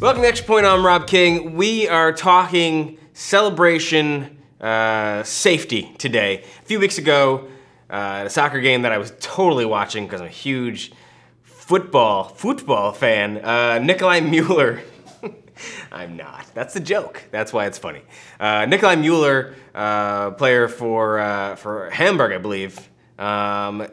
Welcome to Extra Point, I'm Rob King. We are talking celebration uh, safety today. A few weeks ago, uh, a soccer game that I was totally watching because I'm a huge football, football fan, uh, Nikolai Mueller. I'm not. That's the joke. That's why it's funny. Uh, Nikolai Mueller, uh, player for, uh, for Hamburg, I believe, um,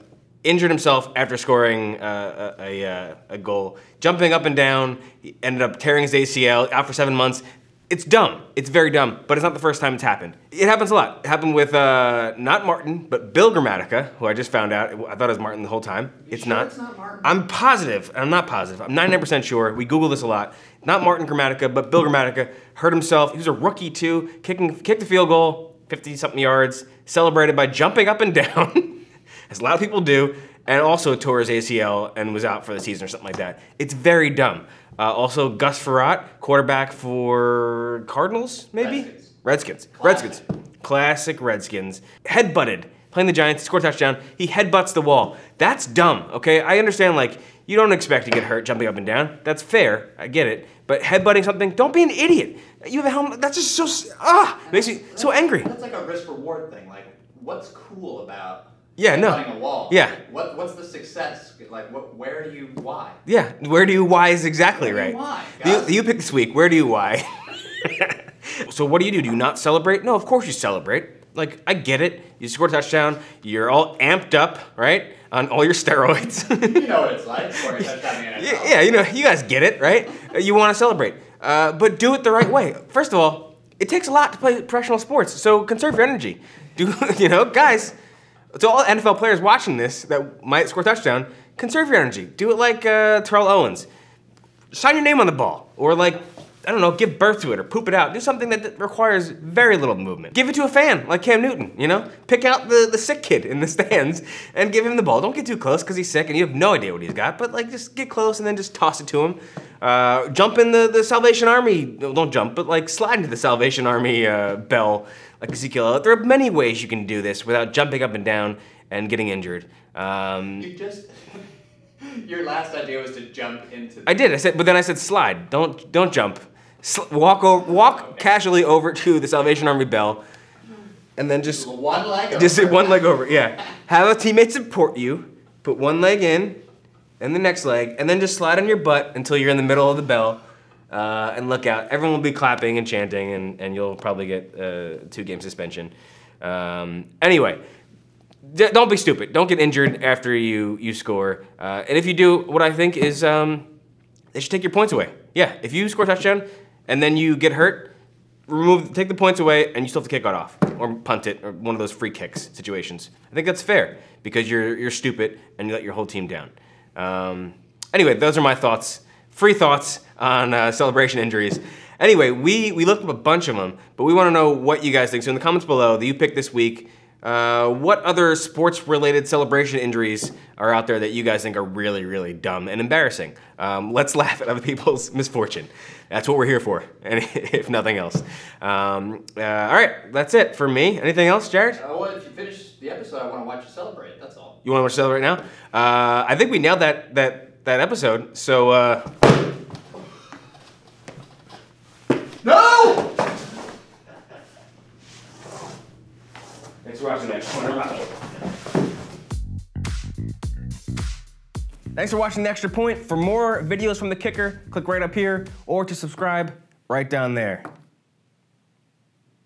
injured himself after scoring uh, a, a, a, goal. Jumping up and down, he ended up tearing his ACL out for seven months. It's dumb. It's very dumb, but it's not the first time it's happened. It happens a lot. It happened with uh, not Martin, but Bill Gramatica, who I just found out. I thought it was Martin the whole time. It's sure not. It's not Martin. I'm positive. I'm not positive. I'm 99% sure. We Google this a lot. Not Martin Gramatica, but Bill Gramatica hurt himself. He was a rookie too. Kicking, kicked the field goal, 50 something yards. Celebrated by jumping up and down, as a lot of people do and also tore his ACL and was out for the season or something like that. It's very dumb. Uh, also, Gus Frerotte, quarterback for Cardinals, maybe? Redskins. Redskins. Redskins. Classic Redskins. Headbutted. Playing the Giants, score touchdown. He headbutts the wall. That's dumb, okay? I understand, like, you don't expect to get hurt jumping up and down. That's fair. I get it. But headbutting something, don't be an idiot. You have a helmet. That's just so, ah, makes me so angry. That's like a risk reward thing. Like, what's cool about Yeah, no. cutting a wall? Yeah. What What's the success? Like, what? Where do you? Why? Yeah, where do you why is exactly right. you why, You, you pick this week. Where do you why? so what do you do? Do you not celebrate? No, of course you celebrate. Like I get it. You score a touchdown. You're all amped up, right? On all your steroids. You know what it's like. A touchdown in yeah, yeah, you know, you guys get it, right? You want to celebrate, uh, but do it the right way. First of all, it takes a lot to play professional sports, so conserve your energy. Do you know, guys? To all NFL players watching this that might score a touchdown, conserve your energy. Do it like uh, Terrell Owens. Sign your name on the ball, or like I don't know, give birth to it or poop it out. Do something that requires very little movement. Give it to a fan like Cam Newton, you know? Pick out the, the sick kid in the stands and give him the ball. Don't get too close because he's sick and you have no idea what he's got, but like just get close and then just toss it to him. Uh, jump in the, the Salvation Army, no, don't jump, but like slide into the Salvation Army uh, bell like Ezekiel. There are many ways you can do this without jumping up and down and getting injured. Um, You just. Your last idea was to jump into. I did. I said, but then I said slide. Don't don't jump. Sl- walk over, walk casually over to the Salvation Army bell, and then just one leg. just one leg over. Yeah. Have a teammate support you. Put one leg in, and the next leg, and then just slide on your butt until you're in the middle of the bell, uh, and look out. Everyone will be clapping and chanting, and and you'll probably get a two game suspension. Um, anyway. Don't be stupid. Don't get injured after you you score. Uh, and if you do, what I think is um, they should take your points away. Yeah, if you score a touchdown and then you get hurt, remove take the points away, and you still have to kick it off or punt it or one of those free kicks situations. I think that's fair because you're you're stupid and you let your whole team down. Um, anyway, those are my thoughts. Free thoughts on uh, celebration injuries. Anyway, we we looked up a bunch of them, but we want to know what you guys think. So in the comments below that you picked this week. Uh, what other sports-related celebration injuries are out there that you guys think are really, really dumb and embarrassing? Um, let's laugh at other people's misfortune. That's what we're here for, and if nothing else. Um, uh, all right, that's it for me. Anything else, Jared? Uh, well, if you finish the episode, I want to watch you celebrate. That's all. You want to watch celebrate now? Uh, I think we nailed that that that episode. So uh, No! thanks for watching Extra Point. Thanks for watching the Extra Point. For more videos from the kicker, click right up here, or to subscribe, right down there.